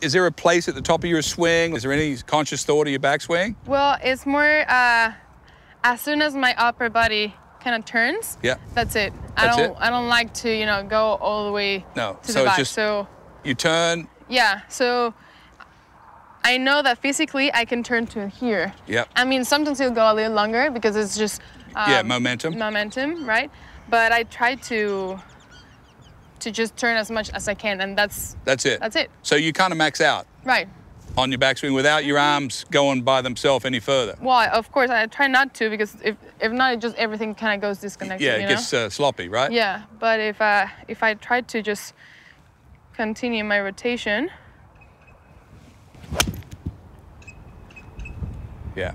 Is there a place at the top of your swing? Is there any conscious thought of your backswing? Well, it's more uh, as soon as my upper body kind of turns. Yeah. That's it. That's I don't. it? I don't like to, you know, go all the way No, to so the back. just- So You turn. yeah. So I know that physically I can turn to here. Yep. I mean, sometimes it'll go a little longer because it's just um, Yeah, momentum. Momentum, right? But I try to to just turn as much as I can, and that's That's it. that's it. So you kind of max out Right. on your backswing without your arms going by themselves any further. Well, of course, I try not to because if if not, it just everything kind of goes disconnected. Yeah, you it know? gets uh, sloppy, right? Yeah, but if I if I try to just continue my rotation, Yeah.